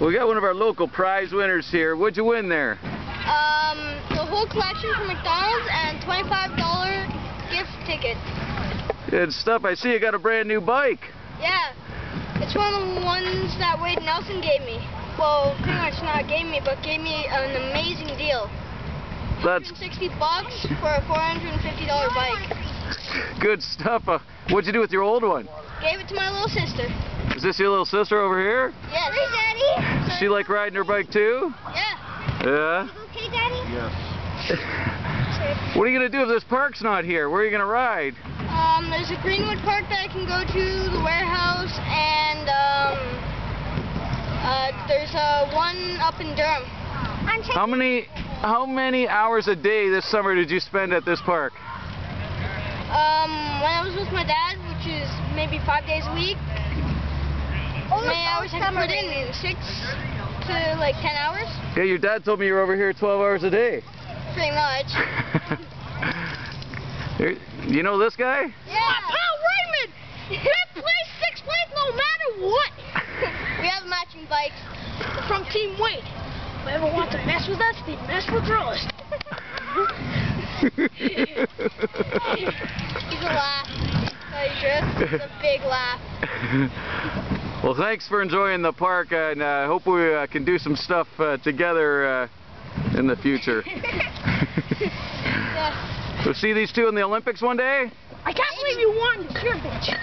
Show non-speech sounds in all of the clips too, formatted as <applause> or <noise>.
We got one of our local prize winners here. What'd you win there? Um, the whole collection from McDonald's and $25 gift ticket. Good stuff. I see you got a brand new bike. Yeah. It's one of the ones that Wade Nelson gave me. Well, pretty much not gave me, but gave me an amazing deal. That's 160 bucks for a $450 bike. good stuff. Uh, what'd you do with your old one? Gave it to my little sister. Is this your little sister over here? Yes. Hey, Daddy. Does she like riding her bike too? Yeah. Yeah. Okay, Daddy? Yes. <laughs> What are you gonna do if this park's not here? Where are you gonna ride? Um, there's a Greenwood Park that I can go to, the warehouse, and um, uh, there's uh, one up in Durham. How many how many hours a day this summer did you spend at this park? Um, when I was with my dad, which is maybe five days a week, oh, how many hours I can put in? Six to like ten hours, Yeah, your dad told me you were over here 12 hours a day. pretty much. <laughs> Here- you know this guy? Yeah. My Pal Raymond! Fifth place, six place, no matter what! <laughs> we have matching bikes. We're from Team Wade. Whoever wants to mess with us, they mess with us. <laughs> He's a laugh. Tell you the truth, it's a big laugh. <laughs> well, thanks for enjoying the park, and I uh, hope we uh, can do some stuff uh, together uh, in the future. <laughs> <laughs> Yeah. so see these two in the Olympics one day? I can't believe you won, you're a bitch.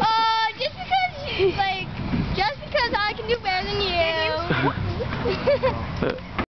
uh, just because, like, just because I can do better than you.